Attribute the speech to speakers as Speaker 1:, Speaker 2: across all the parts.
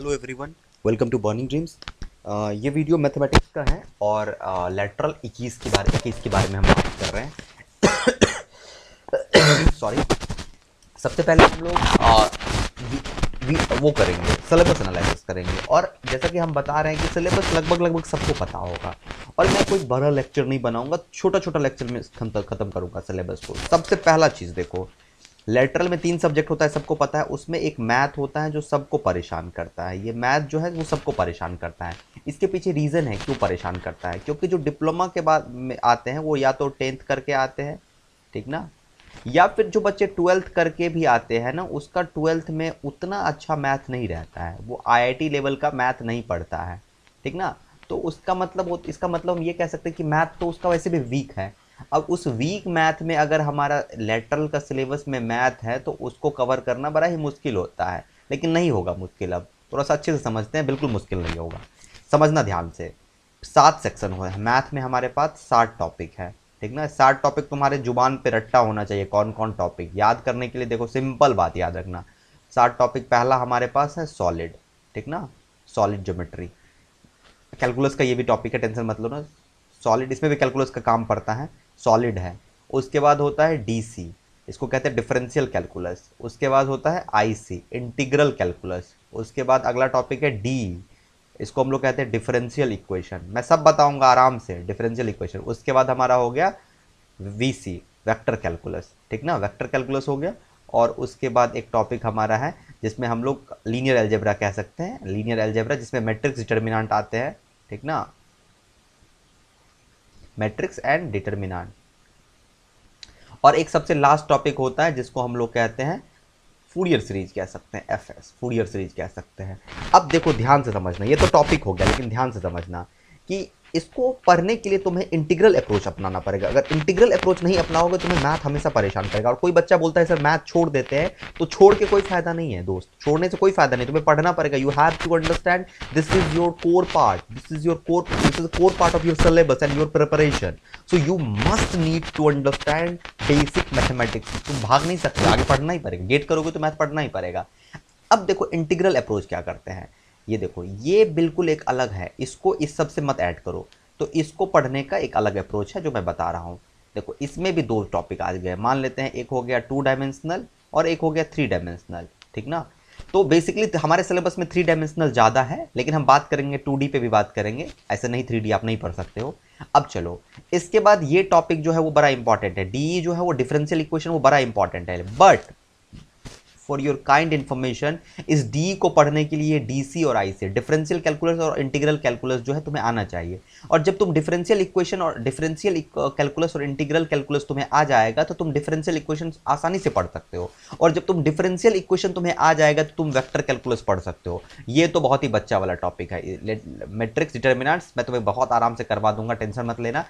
Speaker 1: Hello everyone welcome to burning dreams ये video mathematics का है और लेटरल uh, इक्कीस के बारे इक्कीस के बारे में हम बात कर रहे हैं। सॉरी सबसे पहले हम लोग uh, वो करेंगे सिलेबस एनालिसिस करेंगे। और जैसा कि हम बता रहे हैं कि सिलेबस लगभग लगभग सबको पता होगा। और मैं कोई बड़ा लेक्चर नहीं बनाऊँगा छोटा छोटा लेक्चर में खत्म करूँगा सिलेबस को। सबसे पहला चीज़ देखो लेटरल में तीन सब्जेक्ट होता है, सबको पता है। उसमें एक मैथ होता है जो सबको परेशान करता है। ये मैथ जो है, वो सबको परेशान करता है। इसके पीछे रीज़न है क्यों परेशान करता है? क्योंकि जो डिप्लोमा के बाद में आते हैं, वो या तो टेंथ करके आते हैं, ठीक ना? या फिर जो बच्चे ट्वेल्थ करके भी आते हैं ना, उसका ट्वेल्थ में उतना अच्छा मैथ नहीं रहता है। वो आईआईटी लेवल का मैथ नहीं पढ़ता है, ठीक ना? तो उसका मतलब इसका मतलब हम ये कह सकते हैं कि मैथ तो उसका वैसे भी वीक है। अब उस वीक मैथ में अगर हमारा लेटरल का सिलेबस में मैथ है तो उसको कवर करना बड़ा ही मुश्किल होता है। लेकिन नहीं होगा मुश्किल अब। थोड़ा सा अच्छे से समझते हैं, बिल्कुल मुश्किल नहीं होगा। समझना ध्यान से। सात सेक्शन हैं मैथ में हमारे पास साठ टॉपिक है। ठीक ना? साठ टॉपिक तुम्हारे ज़ुबान पे रट्टा होना चाहिए कौन कौन टॉपिक याद करने के लिए देखो सिंपल बात याद रखना। साठ टॉपिक पहला हमारे पास है सॉलिड ठीक ना? सॉलिड ज्योमेट्री कैलकुलस का ये भी टॉपिक है टेंशन मतलब ना। सॉलिड इसमें भी कैलकुलस का काम पड़ता है। सॉलिड है। उसके बाद होता है डीसी इसको कहते हैं डिफरेंशियल कैलकुलस उसके बाद होता है आईसी इंटीग्रल कैलकुलस उसके बाद अगला टॉपिक है डी इसको हम लोग कहते हैं डिफरेंशियल इक्वेशन मैं सब बताऊँगा आराम से डिफरेंशियल इक्वेशन उसके बाद हमारा हो गया वीसी वेक्टर कैलकुलस ठीक ना? वेक्टर कैलकुलस हो गया। और उसके बाद एक टॉपिक हमारा है, जिसमें हम लोग लीनियर एल्जेब्रा कह सकते हैं। लीनियर एल्जेब्रा जिसमें मैट्रिक्स डिटर्मिनेंट आते हैं। ठीक ना? मैट्रिक्स एंड डिटर्मिनाट और एक सबसे लास्ट टॉपिक होता है, जिसको हम लोग कहते हैं फूडियर सीरीज़ कह सकते हैं एफ़ एस फूडियर सीरीज़ कह सकते हैं। अब देखो, ध्यान से समझना। ये तो टॉपिक हो गया, लेकिन ध्यान से समझना कि इसको पढ़ने के लिए तुम्हें इंटीग्रल अप्रोच अपनाना पड़ेगा। अगर इंटीग्रल अप्रोच नहीं अपनाओगे, तुम्हें मैथ हमेशा परेशान करेगा। और कोई बच्चा बोलता है, सर मैथ छोड़ देते हैं तो छोड़ के कोई फ़ायदा नहीं है, दोस्त। छोड़ने से कोई फ़ायदा नहीं, तुम्हें पढ़ना पड़ेगा। You have to understand this is your core part this is your core this is core part of your syllabus and your preparation so you must need to understand basic mathematics तुम भाग नहीं सकते, आगे पढ़ना ही पड़ेगा। Gate करोगे तो मैथ पढ़ना ही पड़ेगा। अब देखो इंटीग्रल अप्रोच क्या करते हैं? ये देखो, ये बिल्कुल एक अलग है। इसको इस सबसे मत ऐड करो। तो इसको पढ़ने का एक अलग अप्रोच है जो मैं बता रहा हूँ। देखो, इसमें भी दो टॉपिक आ गए। मान लेते हैं, एक हो गया टू डायमेंशनल और एक हो गया थ्री डायमेंशनल ठीक ना? तो बेसिकली हमारे सिलेबस में थ्री डायमेंशनल ज़्यादा है, लेकिन हम बात करेंगे टू डी भी बात करेंगे। ऐसे नहीं थ्री आप नहीं पढ़ सकते हो। अब चलो, इसके बाद ये टॉपिक जो है वो बड़ा इंपॉर्टेंट है। डीई जो है वो डिफरेंशियल इक्वेशन वो बड़ा इंपॉर्टेंट है। But for your kind information इस डी को पढ़ने के लिए डीसी और आई से डिफरेंशियल कैलकुलस और इंटीग्रल कैलकुलस जो है तुम्हें आना चाहिए। और जब तुम डिफरेंशियल इक्वेशन और डिफरेंशियल कैलकुलस और इंटीग्रल कैलकुलस तुम्हें आ जाएगा तो तुम डिफरेंशियल इक्वेशन आसानी से पढ़ सकते हो। और जब तुम डिफरेंशियल इक्वेशन तुम्हें आ जाएगा तो तुम वेक्टर कैलकुलस पढ़ सकते हो। ये तो बहुत ही बच्चा वाला टॉपिक है। मेट्रिक्स डिटर्मिनेंट्स मैं तुम्हें बहुत आराम से करवा दूँगा, टेंशन मत लेना।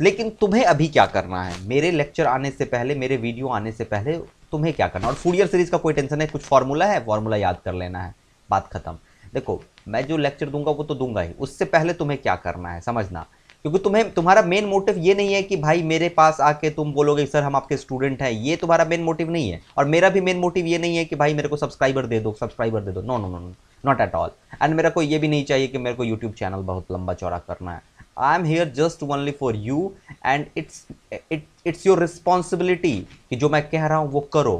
Speaker 1: लेकिन तुम्हें अभी क्या करना है? मेरे लेक्चर आने से पहले, मेरे वीडियो आने से पहले तुम्हें क्या करना और फूडियर सीरीज़ का कोई टेंशन है कुछ फॉर्मूला है फॉर्मूला याद कर लेना है। बात खत्म। देखो, मैं जो लेक्चर दूँगा, वो तो दूँगा ही। उससे पहले तुम्हें क्या करना है, समझना। क्योंकि तुम्हें, तुम्हारा मेन मोटिव ये नहीं है कि भाई मेरे पास आके तुम बोलोगे, सर, हम आपके स्टूडेंट हैं। ये तुम्हारा मेन मोटिव नहीं है। और मेरा भी मेन मोटिव ये नहीं है कि भाई मेरे को सब्सक्राइबर दे दो सब्सक्राइबर दे दो। No no no not at all and मेरा को ये भी नहीं चाहिए कि मेरे को यूट्यूब चैनल बहुत लंबा चौड़ा करना है। I am here just only for you and it's it it's your responsibility कि जो मैं कह रहा हूँ वो करो।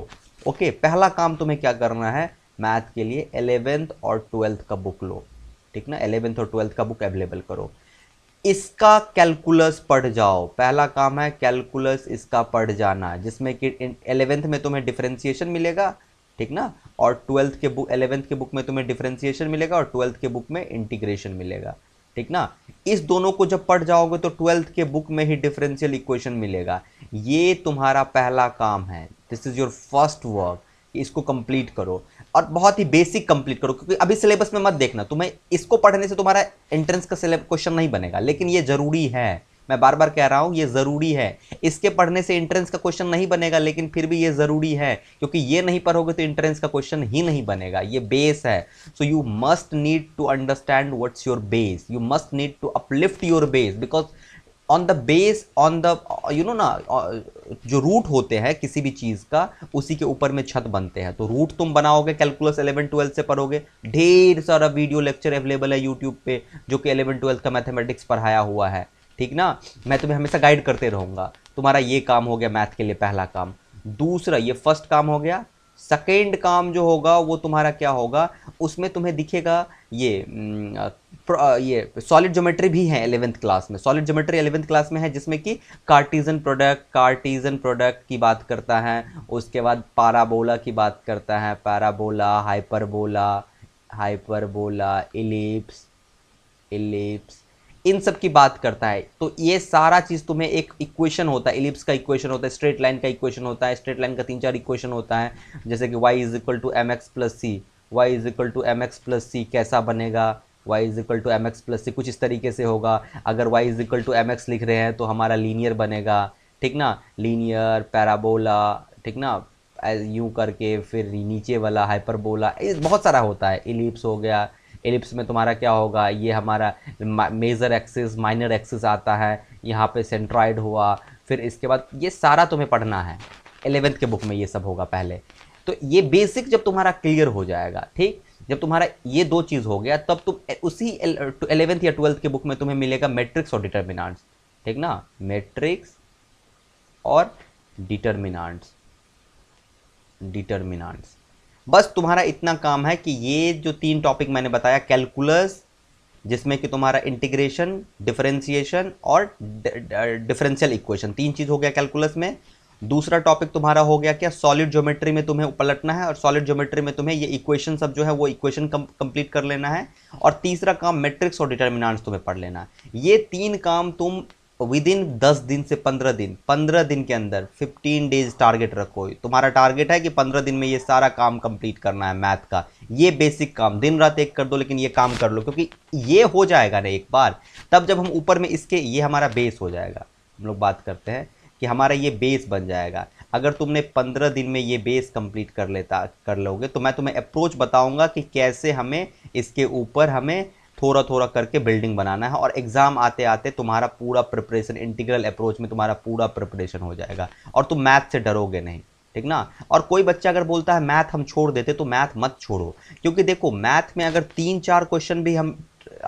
Speaker 1: ओके okay, पहला काम तुम्हें क्या करना है? मैथ के लिए एलेवेंथ और ट्वेल्थ का बुक लो। ठीक ना? एलेवेंथ और ट्वेल्थ का बुक अवेलेबल करो। इसका कैलकुलस पढ़ जाओ। पहला काम है कैलकुलस इसका पढ़ जाना जिसमें कि एलेवेंथ में तुम्हें डिफ्रेंसिएशन मिलेगा। ठीक ना? और ट्वेल्थ के बुक एलेवेंथ के बुक में तुम्हें डिफ्रेंसिएशन मिलेगा और ट्वेल्थ के बुक में इंटीग्रेशन मिलेगा। ठीक ना? इस दोनों को जब पढ़ जाओगे तो ट्वेल्थ के बुक में ही डिफरेंशियल इक्वेशन मिलेगा। ये तुम्हारा पहला काम है। This is your first work इसको कंप्लीट करो। और बहुत ही बेसिक कंप्लीट करो, क्योंकि अभी सिलेबस में मत देखना। तुम्हें इसको पढ़ने से तुम्हारा एंट्रेंस का क्वेश्चन नहीं बनेगा, लेकिन ये ज़रूरी है। मैं बार बार कह रहा हूँ, ये ज़रूरी है। इसके पढ़ने से इंट्रेंस का क्वेश्चन नहीं बनेगा, लेकिन फिर भी ये ज़रूरी है। क्योंकि ये नहीं पढ़ोगे तो इंट्रेंस का क्वेश्चन ही नहीं बनेगा। ये बेस है। So you must need to understand what's your base you must need to uplift your base because on the base on the you know ना, जो रूट होते हैं किसी भी चीज़ का, उसी के ऊपर में छत बनते हैं। तो रूट तुम बनाओगे कैलकुलस 11 12 से पढ़ोगे, ढेर सारा वीडियो लेक्चर अवेलेबल है यूट्यूब पे, जो कि 11 12 का मैथमेटिक्स पढ़ाया हुआ है। ठीक ना? मैं तुम्हें हमेशा गाइड करते रहूँगा। तुम्हारा ये काम हो गया मैथ के लिए पहला काम। दूसरा, ये फ़र्स्ट काम हो गया। सेकेंड काम जो होगा, वो तुम्हारा क्या होगा? उसमें तुम्हें दिखेगा ये ये सॉलिड ज्योमेट्री भी है एलेवेंथ क्लास में। सॉलिड ज्योमेट्री एलेवेंथ क्लास में है, जिसमें कि कार्टिजन प्रोडक्ट कार्टिजन प्रोडक्ट की बात करता है, उसके बाद पाराबोला की बात करता है। Parabola hyperbola hyperbola ellipse ellipse इन सब की बात करता है तो ये सारा चीज़ तुम्हें एक इक्वेशन होता है इलिप्स का इक्वेशन होता है स्ट्रेट लाइन का इक्वेशन होता है स्ट्रेट लाइन का तीन चार इक्वेशन होता है, जैसे कि y is equal to M X plus C Y is equal to M X plus C कैसा बनेगा, y is equal to M X plus C कुछ इस तरीके से होगा, अगर y is equal to M X लिख रहे हैं तो हमारा लीनियर बनेगा, ठीक ना? लीनियर पैराबोला ठीक ना? यूँ करके फिर नीचे वाला हाइपरबोला बहुत सारा होता है इलिप्स हो गया एलिप्स में तुम्हारा क्या होगा? ये हमारा मेजर एक्सिस, माइनर एक्सिस आता है, यहाँ पे सेंट्रॉइड हुआ, फिर इसके बाद ये सारा तुम्हें पढ़ना है। एलेवेंथ के बुक में ये सब होगा पहले। तो ये बेसिक जब तुम्हारा क्लियर हो जाएगा, ठीक? जब तुम्हारा ये दो चीज़ हो गया, तब तुम उसी एलेवेंथ या ट्वेल्थ के बुक में तुम्हें मिलेगा मैट्रिक्स और डिटर्मिनाट्स, ठीक ना? मैट्रिक्स और डिटर्मिनाट्स। डिटर्मिनांट्स। बस तुम्हारा इतना काम है कि ये जो तीन टॉपिक मैंने बताया कैलकुलस जिसमें कि तुम्हारा इंटीग्रेशन डिफरेंशिएशन और डिफरेंशियल इक्वेशन तीन चीज़ हो गया कैलकुलस में। दूसरा टॉपिक तुम्हारा हो गया क्या? सॉलिड ज्योमेट्री में तुम्हें पलटना है और सॉलिड ज्योमेट्री में तुम्हें ये इक्वेशन सब जो है, वो इक्वेशन कंप्लीट कर लेना है। और तीसरा काम मैट्रिक्स और डिटर्मिनांट्स तुम्हें पढ़ लेना है। ये तीन काम तुम विद इन दस दिन से पंद्रह दिन पंद्रह दिन के अंदर फिफ्टीन डेज़ टारगेट रखो। तुम्हारा टारगेट है कि पंद्रह दिन में ये सारा काम कंप्लीट करना है मैथ का। ये बेसिक काम, दिन रात एक कर दो, लेकिन ये काम कर लो, क्योंकि ये हो जाएगा ना एक बार। तब जब हम ऊपर में इसके, ये हमारा बेस हो जाएगा। हम लोग बात करते हैं कि हमारा ये बेस बन जाएगा। अगर तुमने पंद्रह दिन में ये बेस कंप्लीट कर लेता, कर लोगे तो मैं तुम्हें अप्रोच बताऊँगा कि कैसे हमें इसके ऊपर हमें थोड़ा थोड़ा करके बिल्डिंग बनाना है और एग्ज़ाम आते आते तुम्हारा पूरा प्रिपरेशन इंटीग्रल अप्रोच में तुम्हारा पूरा प्रिपरेशन हो जाएगा और तुम मैथ से डरोगे नहीं, ठीक ना? और कोई बच्चा अगर बोलता है मैथ हम छोड़ देते तो मैथ मत छोड़ो। क्योंकि देखो मैथ में अगर तीन चार क्वेश्चन भी हम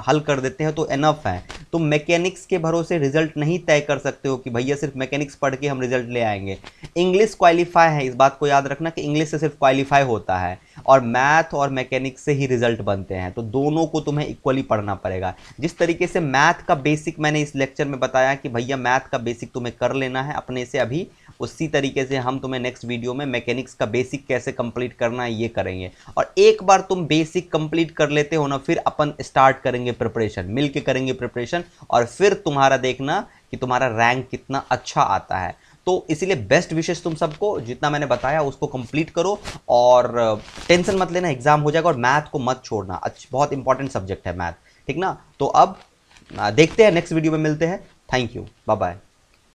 Speaker 1: हल कर देते हैं तो एनफ है। तो मैकेनिक्स के भरोसे रिज़ल्ट नहीं तय कर सकते हो कि भैया सिर्फ़ मैकेनिक्स पढ़ के हम रिज़ल्ट ले आएँगे। इंग्लिश क्वालिफाई है, इस बात को याद रखना कि इंग्लिश से सिर्फ़ क्वालिफाई होता है और मैथ और मैकेनिक्स से ही रिज़ल्ट बनते हैं। तो दोनों को तुम्हें इक्वली पढ़ना पड़ेगा। जिस तरीके से मैथ का बेसिक मैंने इस लेक्चर में बताया कि भैया मैथ का बेसिक तुम्हें कर लेना है, अपने से अभी उसी तरीके से हम तुम्हें नेक्स्ट वीडियो में मैकेनिक्स का बेसिक कैसे कंप्लीट करना है, ये करेंगे। और एक बार तुम बेसिक कंप्लीट कर लेते हो ना, फिर अपन स्टार्ट करेंगे प्रिपरेशन मिल के करेंगे प्रिपरेशन और फिर तुम्हारा देखना कि तुम्हारा रैंक कितना अच्छा आता है। तो इसीलिए बेस्ट विशेष तुम सबको, जितना मैंने बताया उसको कंप्लीट करो और टेंशन मत लेना एग्ज़ाम हो जाएगा और मैथ को मत छोड़ना। अच्छा बहुत इंपॉर्टेंट सब्जेक्ट है मैथ ठीक ना? तो अब देखते हैं नेक्स्ट वीडियो में मिलते हैं। Thank you bye bye